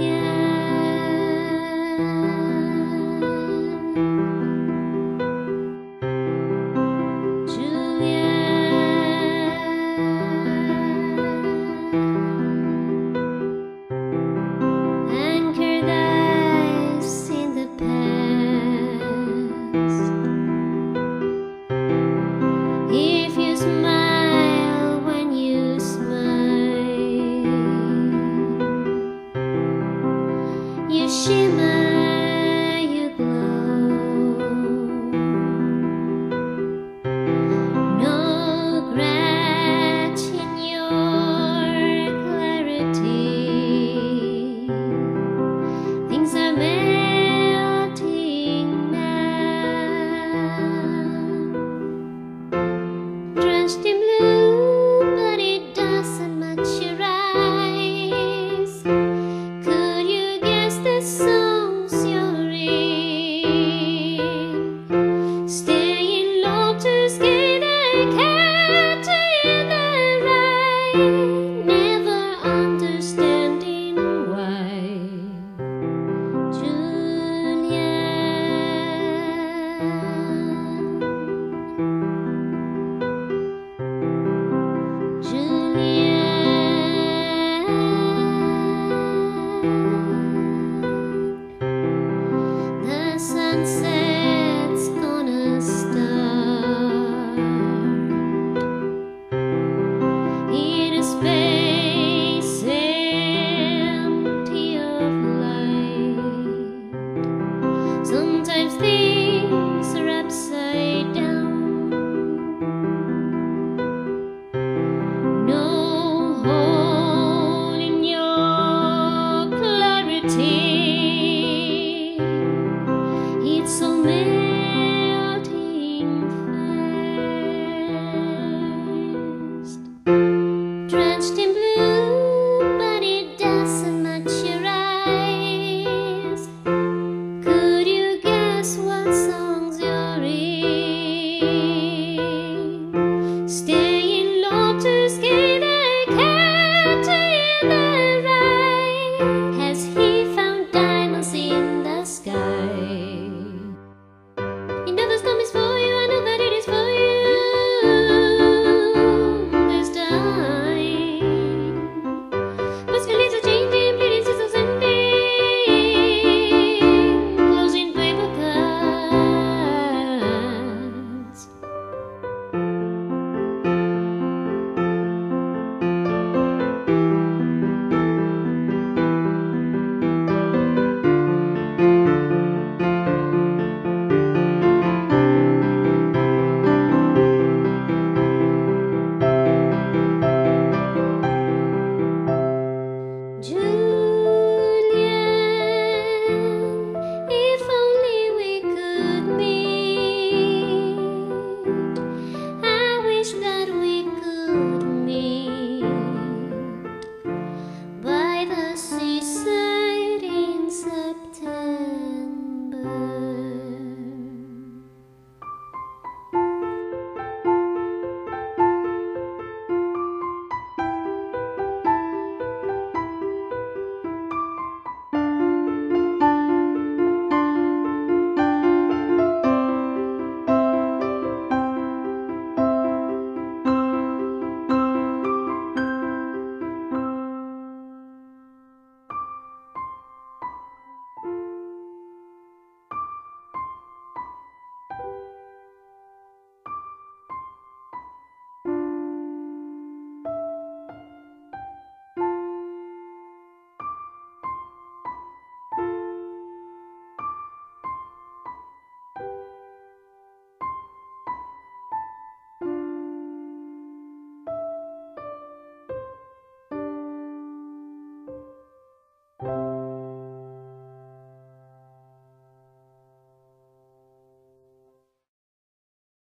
yeah. пусть you